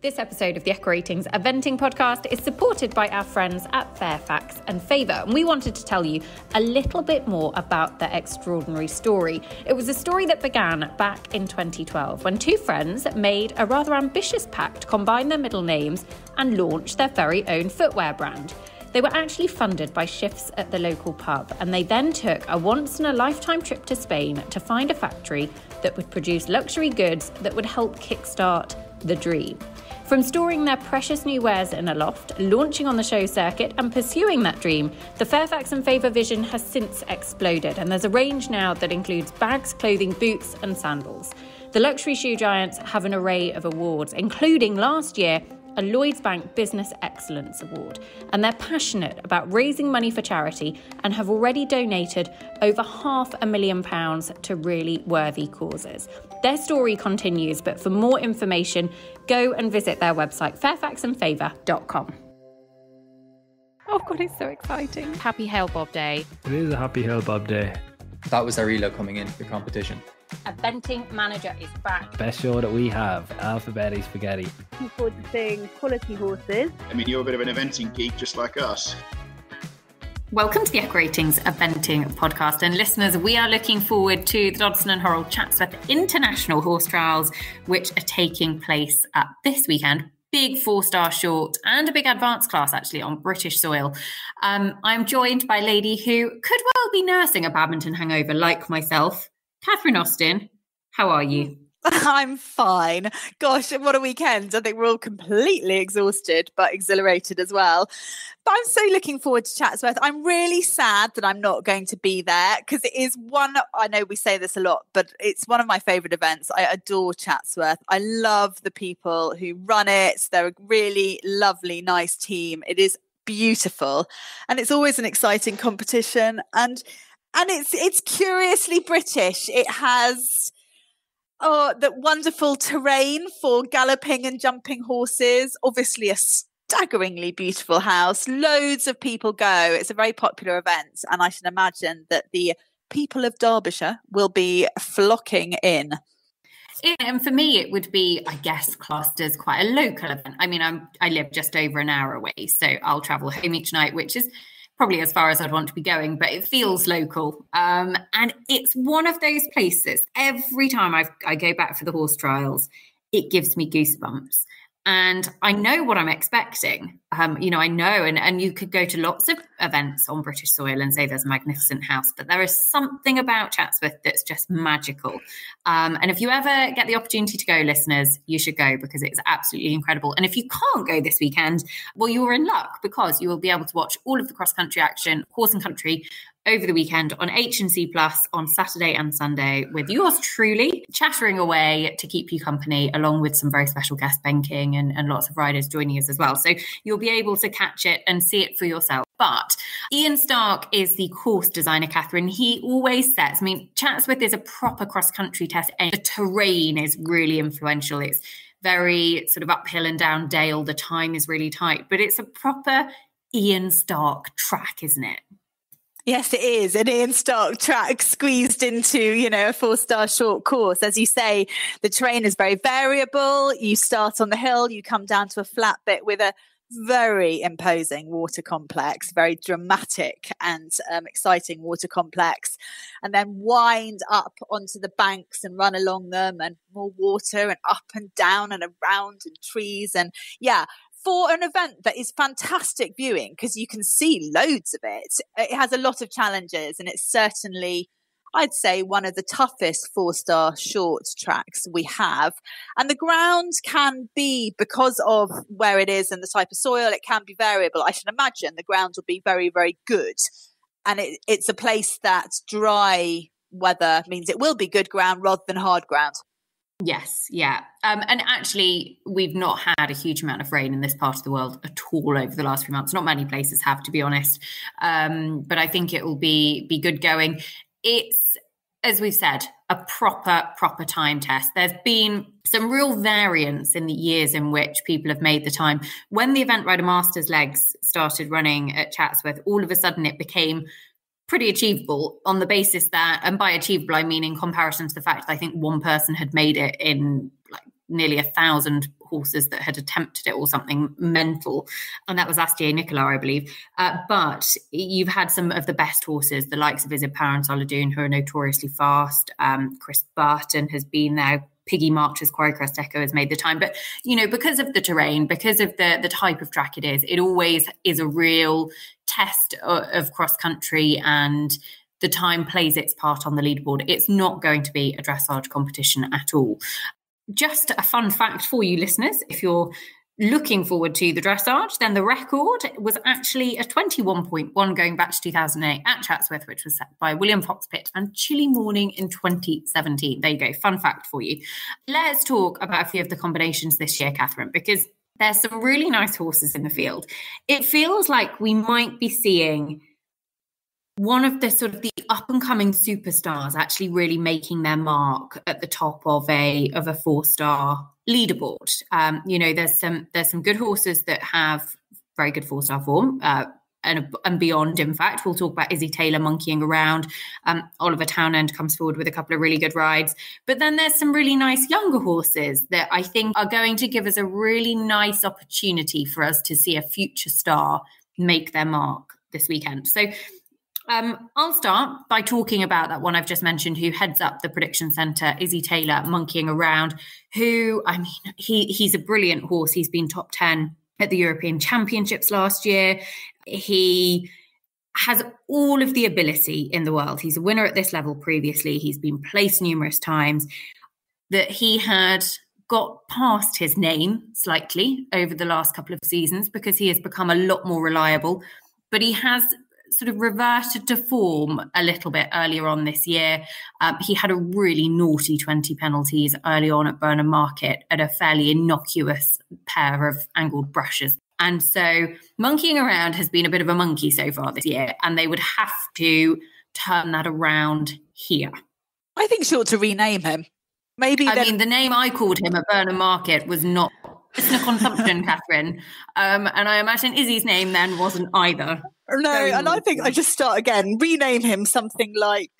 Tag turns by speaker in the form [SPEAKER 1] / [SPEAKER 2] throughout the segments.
[SPEAKER 1] This episode of the EquiRatings Eventing podcast is supported by our friends at Fairfax and Favour, and we wanted to tell you a little bit more about their extraordinary story. It was a story that began back in 2012 when two friends made a rather ambitious pact to combine their middle names and launch their very own footwear brand. They were actually funded by shifts at the local pub, and they then took a once in a lifetime trip to Spain to find a factory that would produce luxury goods that would help kickstart the dream. From storing their precious new wares in a loft, launching on the show circuit, and pursuing that dream, the Fairfax and Favour vision has since exploded, and there's a range now that includes bags, clothing, boots, and sandals. The luxury shoe giants have an array of awards, including last year a Lloyds Bank Business Excellence Award, and they're passionate about raising money for charity and have already donated over half a million pounds to really worthy causes. Their story continues, but for more information, go and visit their website, fairfaxandfavour.com. Oh God, it's so exciting. Happy Hail Bob Day.
[SPEAKER 2] It is a happy Hail Bob Day.
[SPEAKER 3] That was Arila coming into the competition.
[SPEAKER 1] Eventing Manager is back.
[SPEAKER 2] Best show that we have, Alphabetti Spaghetti.
[SPEAKER 4] Looking forward to seeing quality horses.
[SPEAKER 5] I mean, you're a bit of an eventing geek just like us.
[SPEAKER 1] Welcome to the EquiRatings Eventing podcast. And listeners, we are looking forward to the Dodson and Horrell Chatsworth International Horse Trials, which are taking place at this weekend. Big four star short and a big advanced class actually on British soil. Um, I'm joined by a lady who could well be nursing a badminton hangover like myself. Catherine Austin, how are you?
[SPEAKER 4] I'm fine. Gosh, what a weekend. I think we're all completely exhausted, but exhilarated as well. But I'm so looking forward to Chatsworth. I'm really sad that I'm not going to be there because it is one, I know we say this a lot, but it's one of my favorite events. I adore Chatsworth. I love the people who run it. They're a really lovely, nice team. It is beautiful and it's always an exciting competition. And and it's it's curiously British. It has oh that wonderful terrain for galloping and jumping horses. Obviously, a staggeringly beautiful house. Loads of people go. It's a very popular event, and I should imagine that the people of Derbyshire will be flocking in.
[SPEAKER 1] And for me, it would be, I guess, classed as quite a local event. I mean, I'm I live just over an hour away, so I'll travel home each night, which is probably as far as I'd want to be going, but it feels local. Um, and it's one of those places, every time i I go back for the horse trials, it gives me goosebumps and I know what I'm expecting. Um, you know, I know, and, and you could go to lots of events on British soil and say there's a magnificent house, but there is something about Chatsworth that's just magical. Um, and if you ever get the opportunity to go, listeners, you should go because it's absolutely incredible. And if you can't go this weekend, well, you're in luck because you will be able to watch all of the cross country action, horse and country over the weekend on H&C Plus on Saturday and Sunday with yours truly, chattering away to keep you company, along with some very special guest banking and, and lots of riders joining us as well. So you'll be able to catch it and see it for yourself. But Ian Stark is the course designer, Catherine. He always sets, I mean, Chatsworth is a proper cross country test, and the terrain is really influential. It's very sort of uphill and down dale. The time is really tight, but it's a proper Ian Stark track, isn't it?
[SPEAKER 4] Yes, it is. An Ian Stark track squeezed into, you know, a four star short course. As you say, the terrain is very variable. You start on the hill, you come down to a flat bit with a very imposing water complex, very dramatic and um, exciting water complex, and then wind up onto the banks and run along them, and more water and up and down and around and trees. And yeah, for an event that is fantastic viewing because you can see loads of it. It has a lot of challenges and it's certainly, I'd say, one of the toughest four star short tracks we have. And the ground can be, because of where it is and the type of soil, it can be variable. I should imagine the ground will be very, very good. And it, it's a place that dry weather means it will be good ground rather than hard ground.
[SPEAKER 1] Yes, yeah. Um, and actually, we've not had a huge amount of rain in this part of the world at all over the last few months. Not many places have, to be honest. Um, but I think it will be be good going. It's as we've said, a proper proper time test. There's been some real variance in the years in which people have made the time. When the Event Rider Masters legs started running at Chatsworth, all of a sudden it became pretty achievable on the basis that, and by achievable, I mean in comparison to the fact that I think one person had made it in like nearly a thousand horses that had attempted it or something mental. And that was Astier Nicolas, I believe. Uh, but you've had some of the best horses, the likes of Isid Parent Saladoon, who are notoriously fast. Um, Chris Burton has been there. Piggy March's Quarry Crest Echo has made the time. But, you know, because of the terrain, because of the, the type of track it is, it always is a real test of, of cross country and the time plays its part on the leaderboard. It's not going to be a dressage competition at all. Just a fun fact for you listeners if you're looking forward to the dressage, then the record was actually a 21.1 going back to 2008 at Chatsworth, which was set by William Fox-Pitt and Chilly Morning in 2017. There you go, fun fact for you. Let's talk about a few of the combinations this year, Catherine, because there's some really nice horses in the field. It feels like we might be seeing one of the sort of the up and coming superstars actually really making their mark at the top of a of a four star leaderboard. Um, you know, there's some there's some good horses that have very good four star form. Uh, and, and beyond, in fact, we'll talk about Izzy Taylor monkeying around. Um, Oliver Townend comes forward with a couple of really good rides. But then there's some really nice younger horses that I think are going to give us a really nice opportunity for us to see a future star make their mark this weekend. So um, I'll start by talking about that one I've just mentioned, who heads up the prediction centre, Izzy Taylor, monkeying around. Who, I mean, he he's a brilliant horse. He's been top ten at the European Championships last year. He has all of the ability in the world. He's a winner at this level previously. He's been placed numerous times. That he had got past his name slightly over the last couple of seasons because he has become a lot more reliable. But he has sort of reverted to form a little bit earlier on this year. Um, he had a really naughty 20 penalties early on at Burnham Market at a fairly innocuous pair of angled brushes. And so monkeying around has been a bit of a monkey so far this year, and they would have to turn that around here.
[SPEAKER 4] I think she ought to rename him. Maybe.
[SPEAKER 1] I then- mean, the name I called him at Burnham Market was not listener consumption, Catherine. Um, and I imagine Izzy's name then wasn't either.
[SPEAKER 4] No, Very and I think I just start again, rename him something like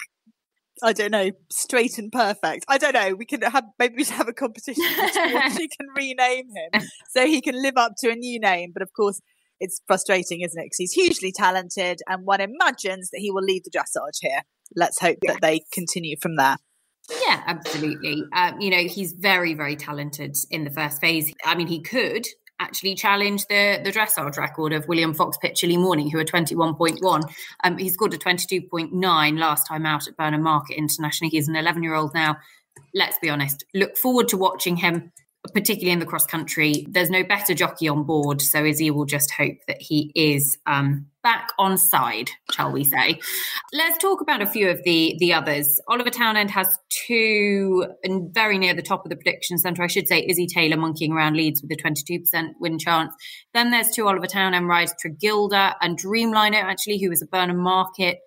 [SPEAKER 4] I don't know, straight and perfect. I don't know. We can have maybe we should have a competition she can rename him so he can live up to a new name. But of course, it's frustrating, isn't it? Because he's hugely talented, and one imagines that he will lead the dressage here. Let's hope that they continue from there.
[SPEAKER 1] Yeah, absolutely. Um, you know, he's very, very talented in the first phase. I mean, he could actually challenge the the dressage record of William Fox-Pitt Chilly Morning, who are 21.1. Um, he scored a 22.9 last time out at Burnham Market internationally. He's an 11 year old now. Let's be honest. Look forward to watching him particularly in the cross country, there's no better jockey on board. So Izzy will just hope that he is um, back on side, shall we say. Let's talk about a few of the the others. Oliver Townend has two, and very near the top of the prediction centre, I should say, Izzy Taylor monkeying around leads with a 22% win chance. Then there's two Oliver Townend rides, Tregilder and Dreamliner, actually, who was a Burnham Market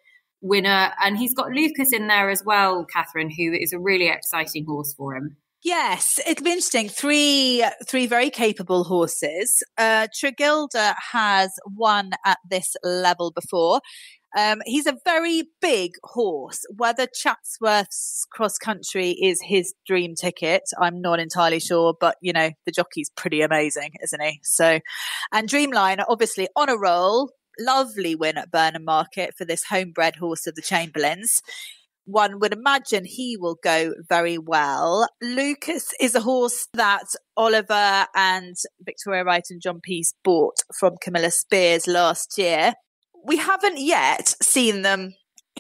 [SPEAKER 1] winner. And he's got Lucas in there as well, Catherine, who is a really exciting horse for him.
[SPEAKER 4] Yes, it'll be interesting. Three, three very capable horses. Uh, Tregilder has won at this level before. Um, he's a very big horse. Whether Chatsworth's cross country is his dream ticket, I'm not entirely sure, but you know, the jockey's pretty amazing, isn't he? So, and Dreamliner obviously on a roll. Lovely win at Burnham Market for this homebred horse of the Chamberlains one would imagine he will go very well. Lucas is a horse that Oliver and Victoria Wright and John Peace bought from Camilla Speirs last year. We haven't yet seen them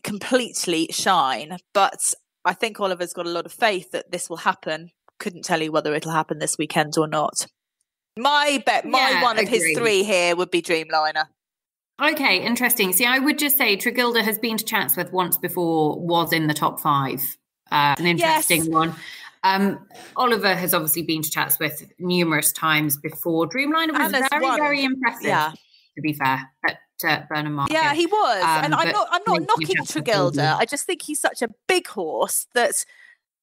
[SPEAKER 4] completely shine, but I think Oliver's got a lot of faith that this will happen. Couldn't tell you whether it'll happen this weekend or not. My bet, my yeah, one of his three here would be Dreamliner.
[SPEAKER 1] Okay, interesting. See, I would just say Tregilder has been to Chatsworth once before, was in the top five. Uh, an interesting yes. one. Um, Oliver has obviously been to Chatsworth numerous times before. Dreamliner was very, one. very impressive. Yeah. To be fair, at uh, Burnham Market.
[SPEAKER 4] Yeah, he was, um, and I'm not. I'm not knocking Tregilder. I just think he's such a big horse that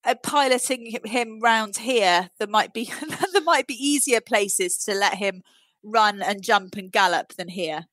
[SPEAKER 4] uh, piloting him round here, there might be there might be easier places to let him run and jump and gallop than here.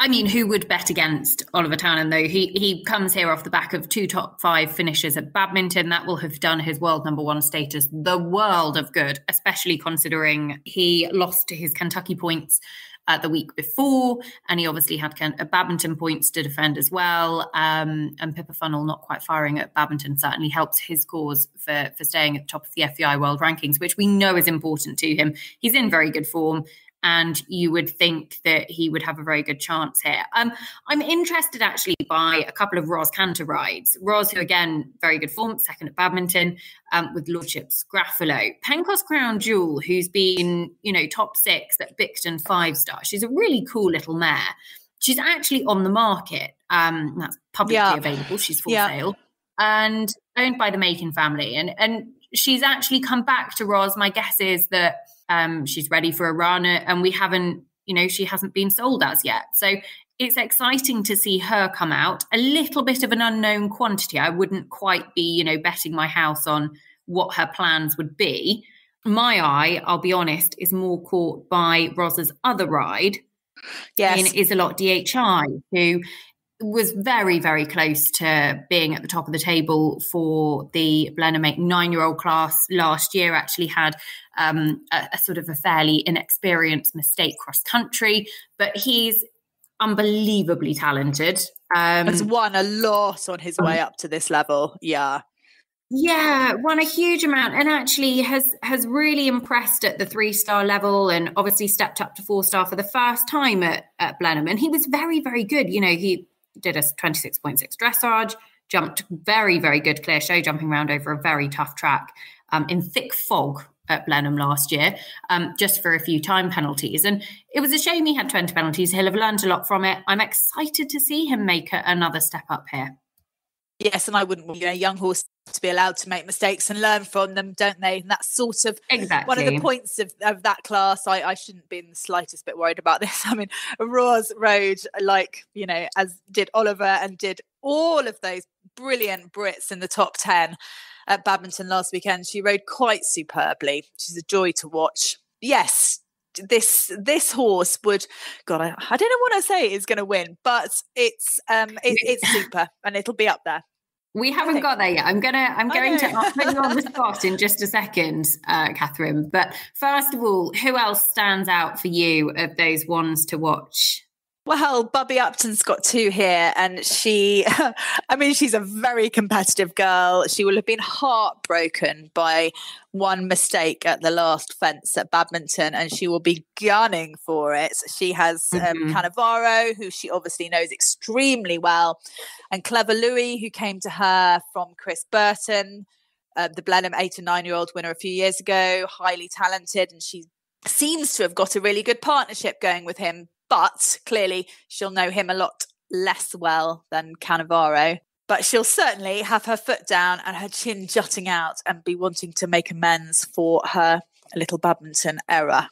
[SPEAKER 1] I mean, who would bet against Oliver Townend though? He he comes here off the back of two top five finishes at badminton. That will have done his world number one status the world of good, especially considering he lost to his Kentucky points uh, the week before, and he obviously had a badminton points to defend as well. Um, and Pippa Funnell not quite firing at badminton certainly helps his cause for for staying at the top of the FEI world rankings, which we know is important to him. He's in very good form and you would think that he would have a very good chance here. Um, I'm interested actually by a couple of Ros Canter rides. Ros, who again, very good form, second at badminton um, with Lordships Graffalo. Pencos Crown Jewel, who's been, you know, top six at Bicton five star. She's a really cool little mare. She's actually on the market. Um, that's publicly yeah. available. She's for yeah. sale and owned by the Macon family. And and she's actually come back to Ros. My guess is that um, she's ready for a run, and we haven't, you know, she hasn't been sold as yet. So it's exciting to see her come out. A little bit of an unknown quantity. I wouldn't quite be, you know, betting my house on what her plans would be. My eye, I'll be honest, is more caught by Rosa's other ride.
[SPEAKER 4] Yes.
[SPEAKER 1] In Izilot DHI, who was very, very close to being at the top of the table for the Blenheim nine year old class last year. Actually, had um, a, a sort of a fairly inexperienced mistake cross country, but he's unbelievably talented.
[SPEAKER 4] Um, Has won a lot on his way up to this level. Yeah.
[SPEAKER 1] Yeah, won a huge amount and actually has has really impressed at the three star level and obviously stepped up to four star for the first time at, at Blenheim. And he was very, very good. You know, he did a 26.6 dressage, jumped very, very good clear show, jumping around over a very tough track um, in thick fog at Blenheim last year, um, just for a few time penalties. And it was a shame he had 20 penalties. He'll have learned a lot from it. I'm excited to see him make a, another step up here.
[SPEAKER 4] Yes, and I wouldn't you know, young horse to be allowed to make mistakes and learn from them, don't they? And that's sort of
[SPEAKER 1] exactly.
[SPEAKER 4] one of the points of, of that class. I, I shouldn't be in the slightest bit worried about this. I mean, Ros rode like, you know, as did Oliver and did all of those brilliant Brits in the top 10 at badminton last weekend. She rode quite superbly. She's a joy to watch. Yes, this this horse would god I, I don't know what I say is going to win but it's um it, it's super and it'll be up there
[SPEAKER 1] we haven't got there yet. I'm gonna. I'm going to I'll put you on the spot in just a second, uh, Catherine. But first of all, who else stands out for you of those ones to watch?
[SPEAKER 4] Well, Bubby Upton's got two here, and she, I mean, she's a very competitive girl. She will have been heartbroken by one mistake at the last fence at badminton, and she will be gunning for it. She has um, mm-hmm. Cannavaro, who she obviously knows extremely well, and Clever Louis, who came to her from Chris Burton, uh, the Blenheim eight and nine year old winner a few years ago, highly talented, and she seems to have got a really good partnership going with him but clearly she'll know him a lot less well than Cannavaro. But she'll certainly have her foot down and her chin jutting out and be wanting to make amends for her little badminton error.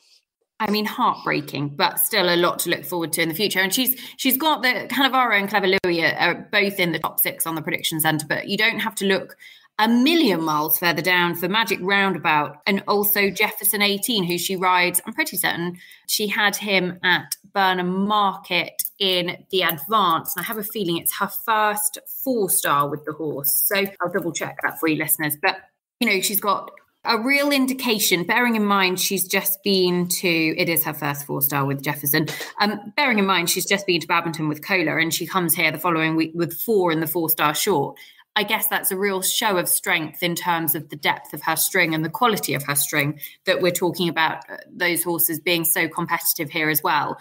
[SPEAKER 1] I mean, heartbreaking, but still a lot to look forward to in the future. And she's she's got the Cannavaro and Clever Louis are, are both in the top six on the prediction centre, but you don't have to look a million miles further down for Magic Roundabout, and also Jefferson 18, who she rides. I'm pretty certain she had him at Burnham Market in the advance. And I have a feeling it's her first four star with the horse. So I'll double check that for you listeners. But, you know, she's got a real indication, bearing in mind she's just been to, it is her first four star with Jefferson. Um, bearing in mind she's just been to Badminton with Cola and she comes here the following week with four in the four star short. I guess that's a real show of strength in terms of the depth of her string and the quality of her string that we're talking about uh, those horses being so competitive here as well.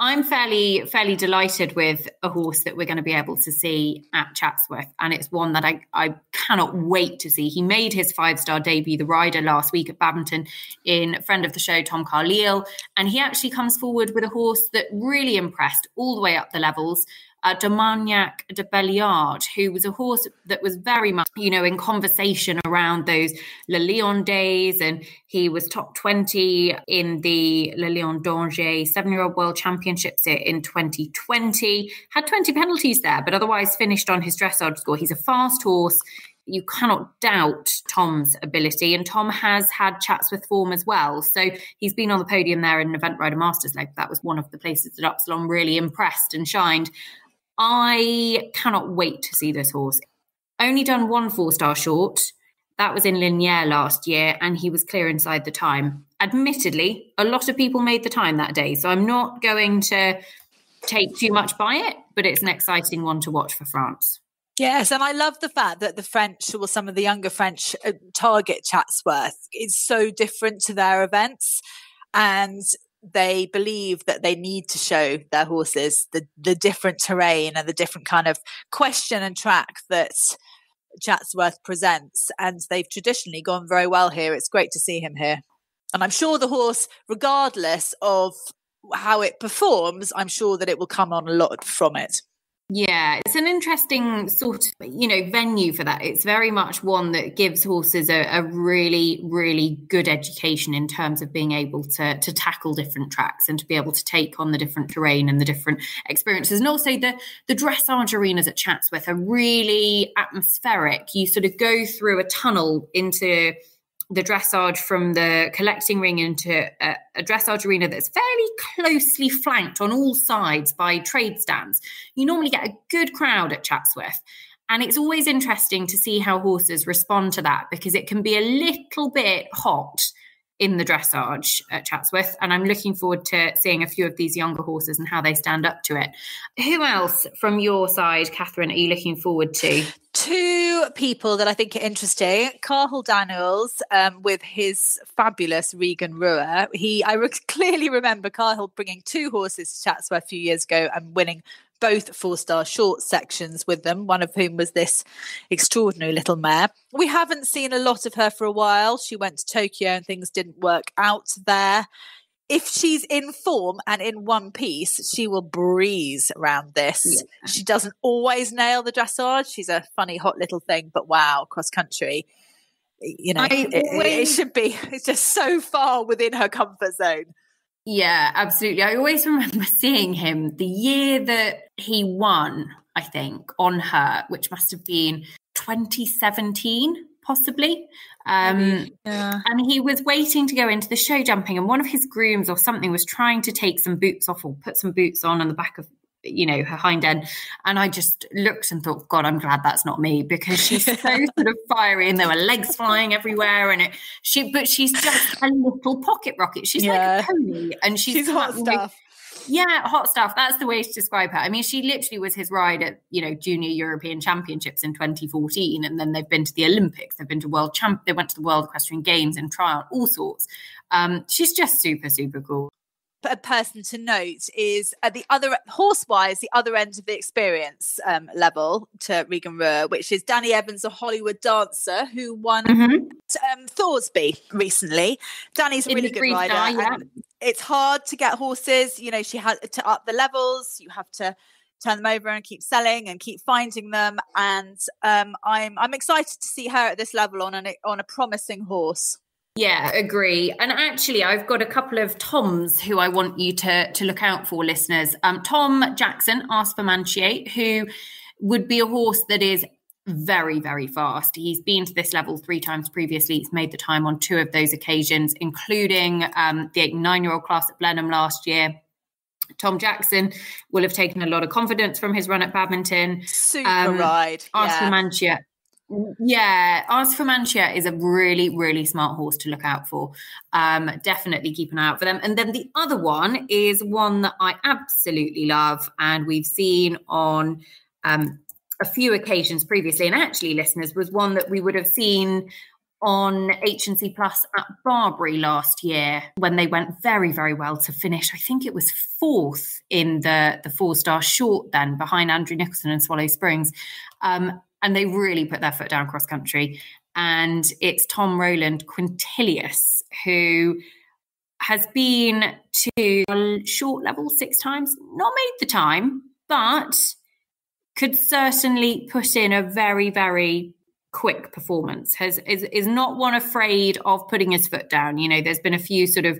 [SPEAKER 1] I'm fairly fairly delighted with a horse that we're going to be able to see at Chatsworth, and it's one that I, I cannot wait to see. He made his five star debut, the rider, last week at Badminton in friend of the show Tom Carlile, and he actually comes forward with a horse that really impressed all the way up the levels uh, Domagnac de Belliard, who was a horse that was very much, you know, in conversation around those Le Lion days. And he was top 20 in the Le Lion d'Angers seven year old world championships in 2020. Had 20 penalties there, but otherwise finished on his dressage score. He's a fast horse. you cannot doubt Tom's ability, and Tom has had Chatsworth form as well. So he's been on the podium there in an Event Rider Masters Leg. That was one of the places that Upsilon really impressed and shined. I cannot wait to see this horse. Only done one four star short. That was in Lignières last year, and he was clear inside the time. Admittedly, a lot of people made the time that day, so I'm not going to take too much by it, but it's an exciting one to watch for France.
[SPEAKER 4] Yes, and I love the fact that the French, or some of the younger French, uh, target Chatsworth. is so different to their events, and they believe that they need to show their horses the the different terrain and the different kind of question and track that Chatsworth presents, and they've traditionally gone very well here. It's great to see him here, and I'm sure the horse, regardless of how it performs, I'm sure that it will come on a lot from it.
[SPEAKER 1] Yeah, it's an interesting sort of, you know, venue for that. It's very much one that gives horses a, a, really, really good education in terms of being able to to tackle different tracks and to be able to take on the different terrain and the different experiences. And also the the dressage arenas at Chatsworth are really atmospheric. You sort of go through a tunnel into the dressage from the collecting ring into a, a, dressage arena that's fairly closely flanked on all sides by trade stands. You normally get a good crowd at Chatsworth. And it's always interesting to see how horses respond to that because it can be a little bit hot in the dressage at Chatsworth. And I'm looking forward to seeing a few of these younger horses and how they stand up to it. Who else from your side, Catherine, are you looking forward to?
[SPEAKER 4] Two people that I think are interesting. Cathal Daniels um, with his fabulous Rioghan Rua. He, I re- clearly remember Cathal bringing two horses to Chatsworth a few years ago and winning both four star short sections with them, one of whom was this extraordinary little mare. We haven't seen a lot of her for a while. She went to Tokyo and things didn't work out there. If she's in form and in one piece, she will breeze around this. Yeah. She doesn't always nail the dressage. She's a funny, hot little thing, but wow, cross country you know, it, it, should be it's just so far within her comfort zone.
[SPEAKER 1] Yeah, absolutely. I always remember seeing him the year that he won, I think, on her, which must have been 2017, possibly. Um, yeah. And he was waiting to go into the show jumping, and one of his grooms or something was trying to take some boots off or put some boots on on the back of you know her hind end and i just looked and thought god i'm glad that's not me because she's so sort of fiery and there were legs flying everywhere and it she but she's just a little pocket rocket she's yeah. like a pony and she's,
[SPEAKER 4] she's hot stuff
[SPEAKER 1] yeah, hot stuff. That's the way to describe her. I mean, she literally was his ride at, you know, junior European championships in 2014. And then they've been to the Olympics. They've been to world champ. They went to the world equestrian games and Tryon, all sorts. Um, she's just super, super cool
[SPEAKER 4] a person to note is at the other horse wise, the other end of the experience um, level to Rioghan Rua, which is Danny Evans, a Hollywood dancer who won mm-hmm. um, Thoresby recently. Danny's a really good rider. yeah. It's hard to get horses. You know, she had to up the levels. You have to turn them over and keep selling and keep finding them. And um, I'm I'm excited to see her at this level on an on a promising horse.
[SPEAKER 1] Yeah, agree. And actually, I've got a couple of Toms who I want you to to look out for, listeners. Um, Tom Jackson Ask-for-Manchete, who would be a horse that is very, very fast. He's been to this level three times previously. He's made the time on two of those occasions, including um, the eight and nine year old class at Blenheim last year. Tom Jackson will have taken a lot of confidence from his run at Badminton.
[SPEAKER 4] Super um, ride.
[SPEAKER 1] Ask for Manchia yeah, Ask-for-Manchete is a really, really smart horse to look out for. Um, definitely keep an eye out for them. And then the other one is one that I absolutely love, and we've seen on um, a few occasions previously. And actually, listeners, was one that we would have seen on H&C Plus at Barbury last year when they went very, very well to finish. I think it was fourth in the the four star short then behind Andrew Nicholson and Swallow Springs. Um, and they really put their foot down cross country. And it's Tom Rowland Quintilius who has been to short level six times, not made the time, but could certainly put in a very, very quick performance. Has is is not one afraid of putting his foot down. You know, there's been a few sort of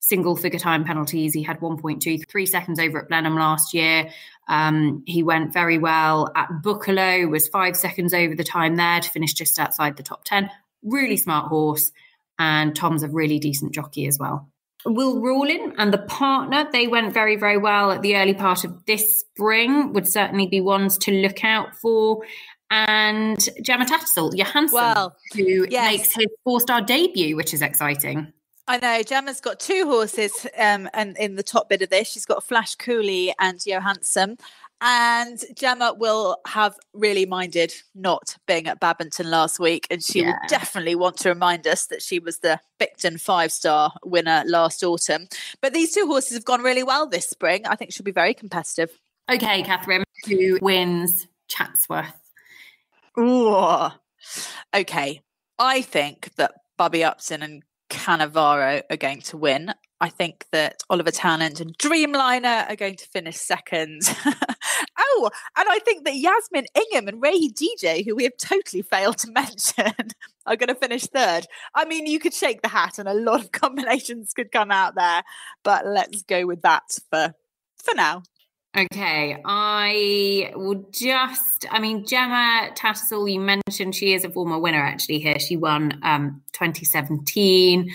[SPEAKER 1] single figure time penalties. He had 1.23 seconds over at Blenheim last year. Um, he went very well at Buccolo, was five seconds over the time there to finish just outside the top 10. Really smart horse. And Tom's a really decent jockey as well. Will Rawlin and the partner, they went very, very well at the early part of this spring, would certainly be ones to look out for. And Gemma Tattersall, Johansson,
[SPEAKER 4] Well,
[SPEAKER 1] who
[SPEAKER 4] yes.
[SPEAKER 1] makes his four star debut, which is exciting.
[SPEAKER 4] I know Gemma's got two horses, um, and in the top bit of this, she's got Flash Cooley and Johansson. And Gemma will have really minded not being at Badminton last week, and she will definitely want to remind us that she was the Bicton five star winner last autumn. But these two horses have gone really well this spring. I think she'll be very competitive.
[SPEAKER 1] Okay, Catherine, who wins Chatsworth?
[SPEAKER 4] Ooh. Okay. I think that Bubby Upton and Cannavaro are going to win. I think that Oliver Townend and Dreamliner are going to finish second. oh, and I think that Yasmin Ingham and Rehy DJ, who we have totally failed to mention, are going to finish third. I mean, you could shake the hat and a lot of combinations could come out there, but let's go with that for for now.
[SPEAKER 1] Okay, I will just, I mean, Gemma Tattersall, you mentioned she is a former winner actually here. She won um, 2017.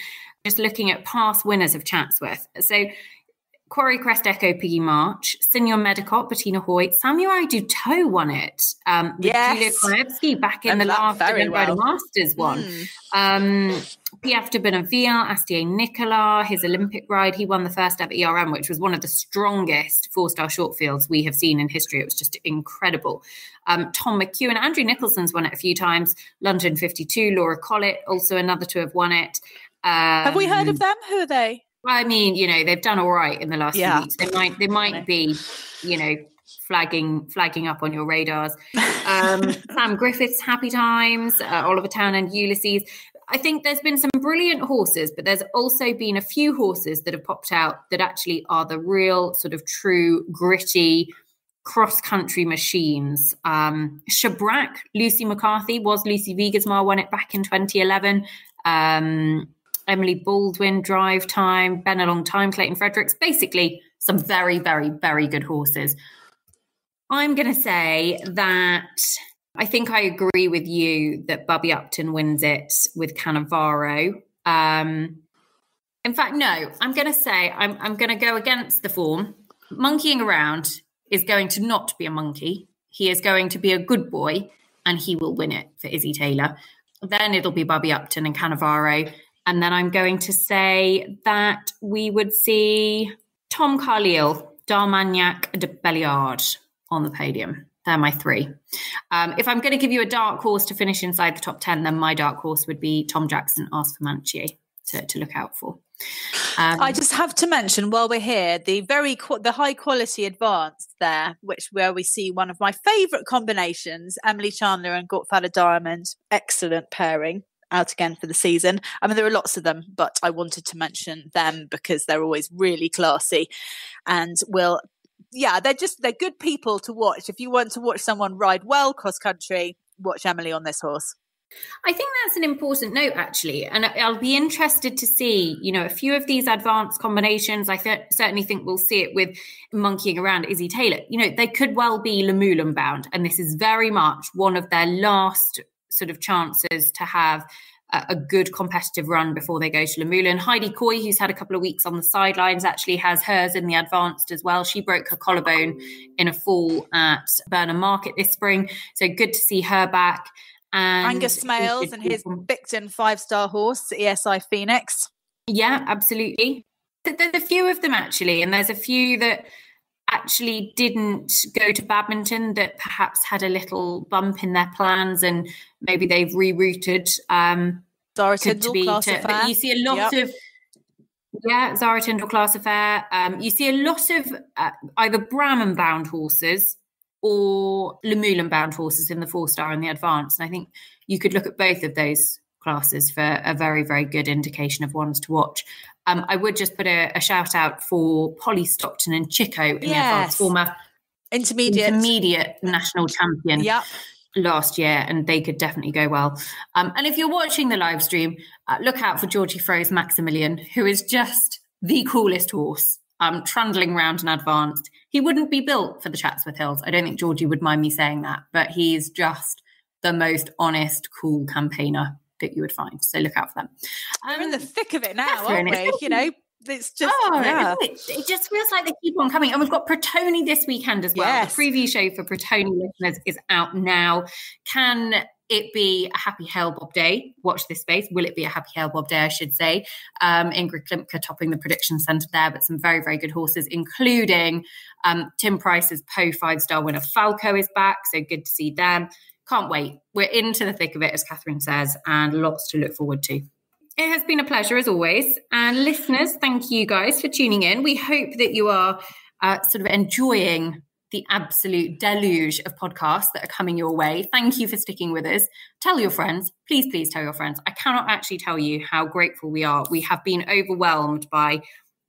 [SPEAKER 1] Just looking at past winners of Chatsworth. So, Quarry Crest Echo Piggy March, Senior Medicott, Bettina Hoy, Samurai Dutot won it um, with
[SPEAKER 4] Yes.
[SPEAKER 1] Julia Krajewski back in
[SPEAKER 4] And
[SPEAKER 1] the last
[SPEAKER 4] well.
[SPEAKER 1] Masters one.
[SPEAKER 4] Mm.
[SPEAKER 1] Um, Piaf de B'Neville, Astier Nicolas, his Olympic ride, he won the first ever ERM, which was one of the strongest four star short fields we have seen in history. It was just incredible. Um, Tom McEwen, Andrew Nicholson's won it a few times. London 52, Laura Collett, also another to have won it. Um,
[SPEAKER 4] Have we heard of them? Who are they?
[SPEAKER 1] I mean, you know, they've done all right in the last
[SPEAKER 4] Yeah.
[SPEAKER 1] few weeks. They might, they might be, you know, flagging, flagging up on your radars. Um, Sam Griffiths, Happy Times, uh, Oliver Townend Ulysses. I think there's been some brilliant horses, but there's also been a few horses that have popped out that actually are the real sort of true gritty cross country machines. Um, Shabrack, Lucy McCarthy was Lucy Wiegersma, won it back in 2011. Um, Emily Baldwin, Drive Time, Ben Along Time, Clayton Fredericks. Basically, some very, very, very good horses. I'm going to say that I think I agree with you that Bubby Upton wins it with Cannavaro. Um, in fact, no, I'm going to say I'm, I'm going to go against the form. Monkeying around is going to not be a monkey. He is going to be a good boy and he will win it for Izzy Taylor. Then it'll be Bubby Upton and Cannavaro. And then I'm going to say that we would see Tom Carlile, D'Armagnac, de Belliard on the podium. They're my three. Um, if I'm going to give you a dark horse to finish inside the top 10, then my dark horse would be Tom Jackson, Ask for Manchier to, to look out for. Um,
[SPEAKER 4] I just have to mention while we're here the very the high quality advance there, which where we see one of my favourite combinations, Emily Chandler and Gortfada Diamond. Excellent pairing. Out again for the season. I mean, there are lots of them, but I wanted to mention them because they're always really classy and will, yeah, they're just, they're good people to watch. If you want to watch someone ride well cross country, watch Emily on this horse.
[SPEAKER 1] I think that's an important note, actually, and I'll be interested to see, you know, a few of these advanced combinations. I th- certainly think we'll see it with monkeying around Izzy Taylor. You know, they could well be Luhmühlen bound, and this is very much one of their last sort of chances to have a, good competitive run before they go to Luhmühlen. Heidi Coy, who's had a couple of weeks on the sidelines, actually has hers in the advanced as well. She broke her collarbone in a fall at Burnham Market this spring, so good to see her back. And
[SPEAKER 4] Angus Smales and his Bicton five star horse, ESI Phoenix.
[SPEAKER 1] Yeah, absolutely. There's a few of them actually, and there's a few that actually didn't go to badminton that perhaps had a little bump in their plans and maybe they've rerouted. Um,
[SPEAKER 4] Zara
[SPEAKER 1] to, to be
[SPEAKER 4] class
[SPEAKER 1] to,
[SPEAKER 4] affair.
[SPEAKER 1] but you see a lot
[SPEAKER 4] Yep.
[SPEAKER 1] of yeah Zara Tindall class affair um, you see a lot of uh, either Bramham bound horses or Luhmühlen bound horses in the four star and the advanced and I think you could look at both of those classes for a very very good indication of ones to watch um, I would just put a, a shout out for Polly Stockton and Chico in the advanced former
[SPEAKER 4] Intermediate.
[SPEAKER 1] intermediate national champion
[SPEAKER 4] Yep.
[SPEAKER 1] Last year, and they could definitely go well. Um, and if you're watching the live stream, uh, look out for Georgie Fro's Maximilian, who is just the coolest horse, um, trundling round and advanced. He wouldn't be built for the Chatsworth Hills. I don't think Georgie would mind me saying that, but he's just the most honest, cool campaigner that you would find. So look out for them.
[SPEAKER 4] We're in the thick of it now, aren't we? You know, it's just
[SPEAKER 1] oh, yeah. it, it, just feels like they keep on coming. And we've got Pratoni this weekend as well. Yes. The preview show for Pratoni listeners is out now. Can it be a happy Hail Bob day? Watch this space. Will it be a happy Hail Bob day? I should say. Um, Ingrid Klimke topping the prediction centre there, but some very, very good horses, including um, Tim Price's Pau five star winner Falco is back. So good to see them. Can't wait. We're into the thick of it, as Catherine says, and lots to look forward to. It has been a pleasure as always. And listeners, thank you guys for tuning in. We hope that you are uh, sort of enjoying the absolute deluge of podcasts that are coming your way. Thank you for sticking with us. Tell your friends. Please, please tell your friends. I cannot actually tell you how grateful we are. We have been overwhelmed by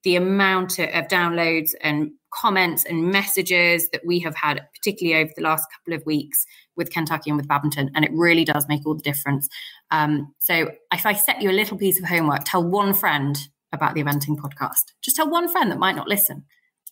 [SPEAKER 1] the amount of downloads and comments and messages that we have had, particularly over the last couple of weeks with Kentucky and with badminton, and it really does make all the difference. Um, so if I set you a little piece of homework, tell one friend about the eventing podcast. Just tell one friend that might not listen.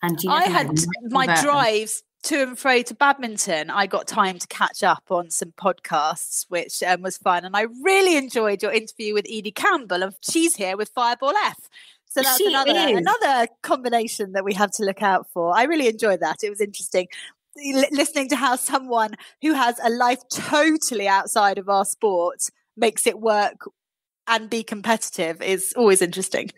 [SPEAKER 1] And you
[SPEAKER 4] I had my drives to and fro to badminton. I got time to catch up on some podcasts, which um, was fun, and I really enjoyed your interview with Edie Campbell. And she's here with Fireball F. So that's she another is. another combination that we have to look out for. I really enjoyed that. It was interesting listening to how someone who has a life totally outside of our sport makes it work and be competitive is always interesting.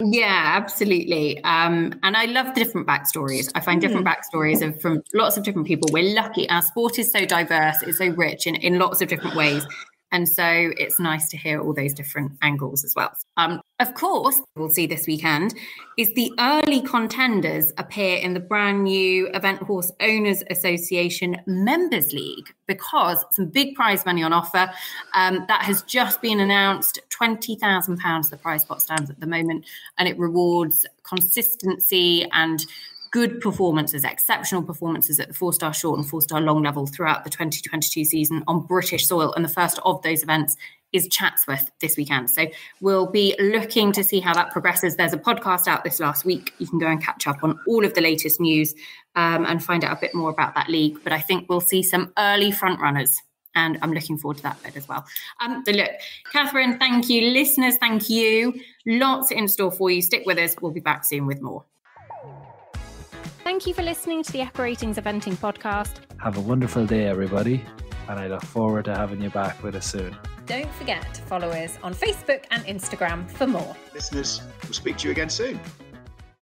[SPEAKER 1] Yeah, absolutely. Um, and I love the different backstories. I find different mm. backstories of, from lots of different people. We're lucky. Our sport is so diverse, it's so rich in, in lots of different ways. And so it's nice to hear all those different angles as well. Um, of course, we'll see this weekend is the early contenders appear in the brand new Event Horse Owners Association Members League because some big prize money on offer. Um, that has just been announced £20,000 the prize pot stands at the moment, and it rewards consistency and good performances, exceptional performances at the four star short and four star long level throughout the 2022 season on British soil. And the first of those events is Chatsworth this weekend. So we'll be looking to see how that progresses. There's a podcast out this last week. You can go and catch up on all of the latest news um, and find out a bit more about that league. But I think we'll see some early front runners and I'm looking forward to that bit as well. Um, so, look, Catherine, thank you. Listeners, thank you. Lots in store for you. Stick with us. We'll be back soon with more.
[SPEAKER 6] Thank you for listening to the Epper Eventing podcast.
[SPEAKER 2] Have a wonderful day, everybody, and I look forward to having you back with us soon.
[SPEAKER 6] Don't forget to follow us on Facebook and Instagram for more.
[SPEAKER 5] Listeners, we'll speak to you again soon.